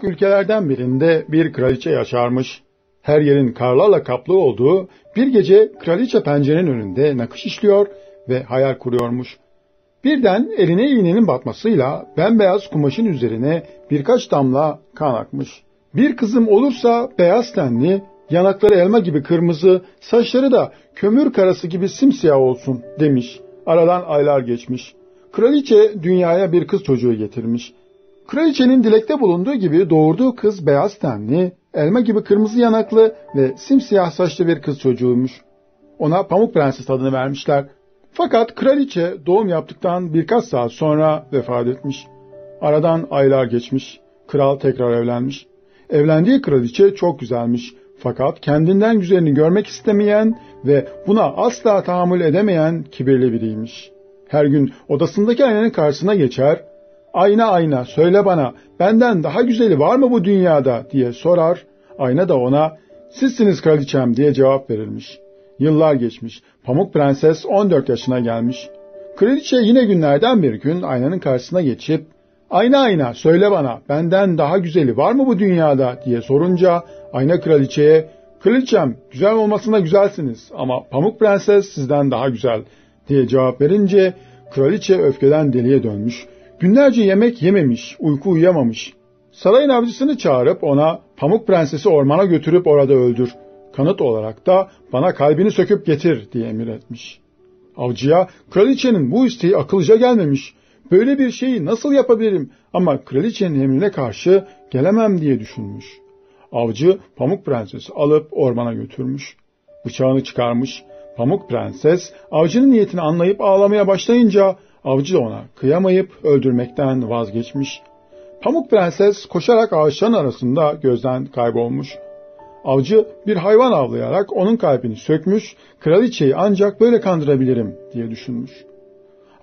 Uzak ülkelerden birinde bir kraliçe yaşarmış. Her yerin karlarla kaplı olduğu bir gece kraliçe pencerenin önünde nakış işliyor ve hayal kuruyormuş. Birden eline iğnenin batmasıyla bembeyaz kumaşın üzerine birkaç damla kan akmış. Bir kızım olursa beyaz tenli, yanakları elma gibi kırmızı, saçları da kömür karası gibi simsiyah olsun demiş. Aradan aylar geçmiş. Kraliçe dünyaya bir kız çocuğu getirmiş. Kraliçenin dilekte bulunduğu gibi doğurduğu kız beyaz tenli, elma gibi kırmızı yanaklı ve simsiyah saçlı bir kız çocuğuymuş. Ona Pamuk Prenses adını vermişler. Fakat kraliçe doğum yaptıktan birkaç saat sonra vefat etmiş. Aradan aylar geçmiş. Kral tekrar evlenmiş. Evlendiği kraliçe çok güzelmiş. Fakat kendinden güzelini görmek istemeyen ve buna asla tahammül edemeyen kibirli biriymiş. Her gün odasındaki aynanın karşısına geçer, ayna ayna söyle bana benden daha güzeli var mı bu dünyada diye sorar, ayna da ona sizsiniz kraliçem diye cevap verilmiş. Yıllar geçmiş, Pamuk Prenses 14 yaşına gelmiş. Kraliçe yine günlerden bir gün aynanın karşısına geçip Ayna ayna söyle bana benden daha güzeli var mı bu dünyada diye sorunca ayna kraliçeye kraliçem güzel olmasına güzelsiniz ama Pamuk Prenses sizden daha güzel diye cevap verince kraliçe öfkeden deliye dönmüş. Günlerce yemek yememiş, uyku uyuyamamış. Sarayın avcısını çağırıp ona Pamuk Prensesi ormana götürüp orada öldür. Kanıt olarak da bana kalbini söküp getir diye emir etmiş. Avcıya kraliçenin bu isteği akıllıca gelmemiş. Böyle bir şeyi nasıl yapabilirim ama kraliçenin emrine karşı gelemem diye düşünmüş. Avcı Pamuk Prensesi alıp ormana götürmüş. Bıçağını çıkarmış. Pamuk Prenses avcının niyetini anlayıp ağlamaya başlayınca avcı ona kıyamayıp öldürmekten vazgeçmiş. Pamuk Prenses koşarak ağaçların arasında gözden kaybolmuş. Avcı bir hayvan avlayarak onun kalbini sökmüş, kraliçeyi ancak böyle kandırabilirim diye düşünmüş.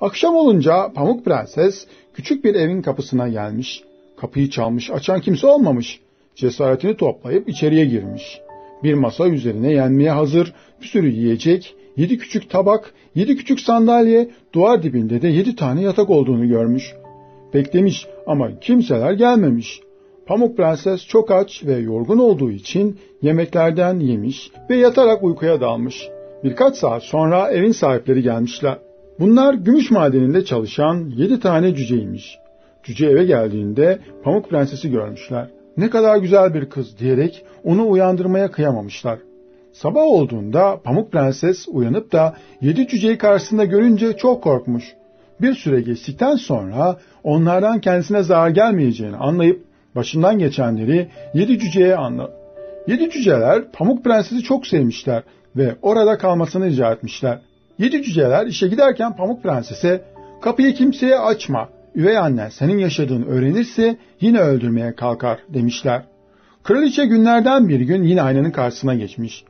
Akşam olunca Pamuk Prenses küçük bir evin kapısına gelmiş. Kapıyı çalmış, açan kimse olmamış. Cesaretini toplayıp içeriye girmiş. Bir masa üzerine yenmeye hazır bir sürü yiyecek, yedi küçük tabak, yedi küçük sandalye, duvar dibinde de yedi tane yatak olduğunu görmüş. Beklemiş ama kimseler gelmemiş. Pamuk Prenses çok aç ve yorgun olduğu için yemeklerden yemiş ve yatarak uykuya dalmış. Birkaç saat sonra evin sahipleri gelmişler. Bunlar gümüş madeninde çalışan yedi tane cüceymiş. Cüce eve geldiğinde Pamuk Prenses'i görmüşler. Ne kadar güzel bir kız diyerek onu uyandırmaya kıyamamışlar. Sabah olduğunda Pamuk Prenses uyanıp da yedi cüceyi karşısında görünce çok korkmuş. Bir süre geçtikten sonra onlardan kendisine zarar gelmeyeceğini anlayıp başından geçenleri yedi cüceye anlattı. Yedi cüceler Pamuk Prenses'i çok sevmişler ve orada kalmasını rica etmişler. Yedi cüceler işe giderken Pamuk Prenses'e kapıyı kimseye açma, üvey annen senin yaşadığını öğrenirse yine öldürmeye kalkar demişler. Kraliçe günlerden bir gün yine aynanın karşısına geçmiş.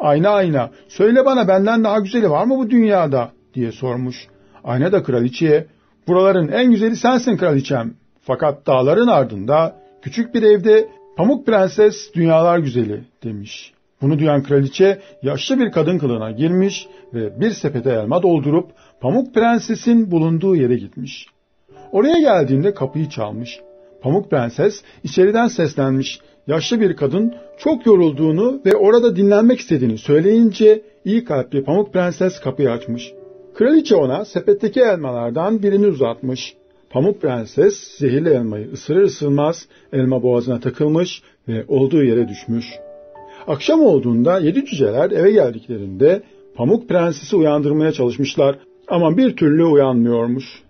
Ayna ayna söyle bana benden daha güzeli var mı bu dünyada diye sormuş. Ayna da kraliçeye buraların en güzeli sensin kraliçem. Fakat dağların ardında küçük bir evde Pamuk Prenses dünyalar güzeli demiş. Bunu duyan kraliçe yaşlı bir kadın kılığına girmiş ve bir sepete elma doldurup Pamuk Prenses'in bulunduğu yere gitmiş. Oraya geldiğinde kapıyı çalmış. Pamuk Prenses içeriden seslenmiş. Yaşlı bir kadın çok yorulduğunu ve orada dinlenmek istediğini söyleyince iyi kalpli Pamuk Prenses kapıyı açmış. Kraliçe ona sepetteki elmalardan birini uzatmış. Pamuk Prenses zehirli elmayı ısırır ısırmaz elma boğazına takılmış ve olduğu yere düşmüş. Akşam olduğunda yedi cüceler eve geldiklerinde Pamuk Prenses'i uyandırmaya çalışmışlar ama bir türlü uyanmıyormuş.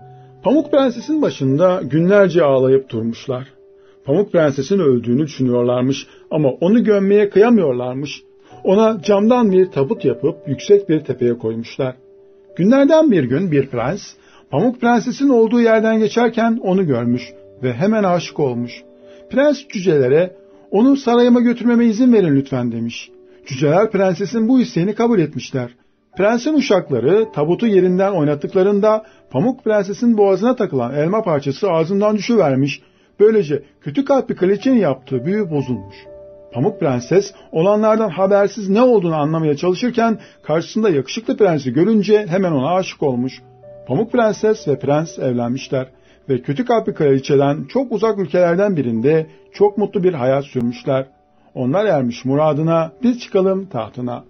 Pamuk Prenses'in başında günlerce ağlayıp durmuşlar. Pamuk Prenses'in öldüğünü düşünüyorlarmış ama onu gömmeye kıyamıyorlarmış. Ona camdan bir tabut yapıp yüksek bir tepeye koymuşlar. Günlerden bir gün bir prens, Pamuk Prenses'in olduğu yerden geçerken onu görmüş ve hemen aşık olmuş. Prens cücelere onu sarayıma götürmeme izin verin lütfen demiş. Cüceler prensesin bu isteğini kabul etmişler. Prensin uşakları tabutu yerinden oynattıklarında Pamuk Prenses'in boğazına takılan elma parçası ağzından düşüvermiş. Böylece kötü kalpli kraliçenin yaptığı büyü bozulmuş. Pamuk Prenses olanlardan habersiz ne olduğunu anlamaya çalışırken karşısında yakışıklı prensi görünce hemen ona aşık olmuş. Pamuk Prenses ve prens evlenmişler ve kötü kalpli kraliçeden çok uzak ülkelerden birinde çok mutlu bir hayat sürmüşler. Onlar ermiş muradına, biz çıkalım tahtına.